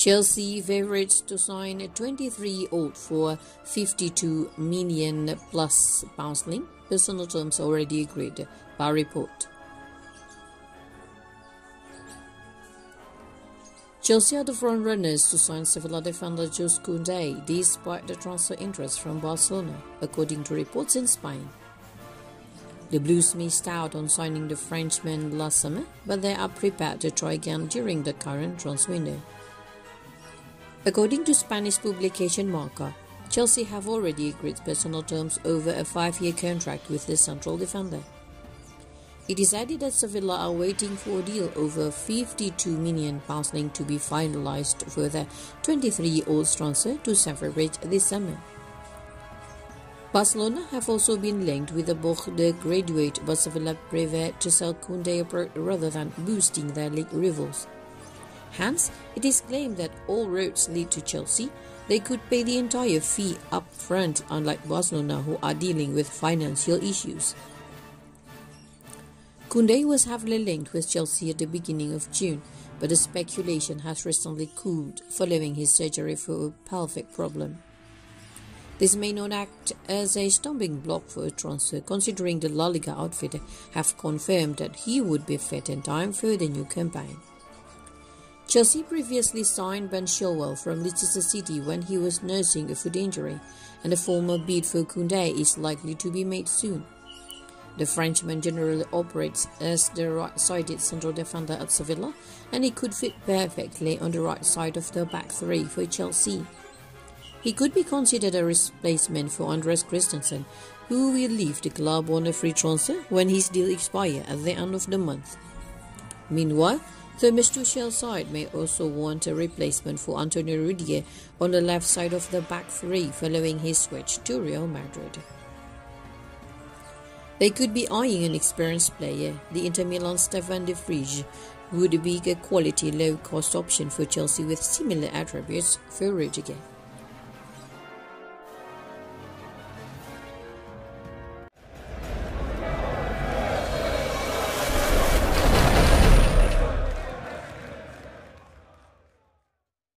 Chelsea favourites to sign a 23-year-old for 52 million plus pounds. link. Personal terms already agreed. By report. Chelsea are the front runners to sign Sevilla defender Jules Koundé despite the transfer interest from Barcelona, according to reports in Spain. The Blues missed out on signing the Frenchman last summer, but they are prepared to try again during the current transfer window. According to Spanish publication Marca, Chelsea have already agreed personal terms over a five-year contract with the central defender. It is added that Sevilla are waiting for a deal over 52 million pounds to be finalized for the 23-year-old transfer to Stamford Bridge this summer. Barcelona have also been linked with the Bordeaux graduate, but Sevilla prefer to sell Koundé rather than boosting their league rivals. Hence, it is claimed that all roads lead to Chelsea. They could pay the entire fee up front, unlike Barcelona, who are dealing with financial issues. Koundé was heavily linked with Chelsea at the beginning of June, but the speculation has recently cooled following his surgery for a pelvic problem. This may not act as a stumbling block for a transfer, considering the La Liga outfit have confirmed that he would be fit in time for the new campaign. Chelsea previously signed Ben Chilwell from Leicester City when he was nursing a foot injury, and a former bid for Koundé is likely to be made soon. The Frenchman generally operates as the right-sided central defender at Sevilla, and he could fit perfectly on the right side of the back three for Chelsea. He could be considered a replacement for Andreas Christensen, who will leave the club on a free transfer when his deal expires at the end of the month. Meanwhile, Thomas Tuchel's side may also want a replacement for Antonio Rudiger on the left side of the back three following his switch to Real Madrid. They could be eyeing an experienced player. The Inter Milan Stefan de Vrij would be a quality low-cost option for Chelsea with similar attributes for Rudiger.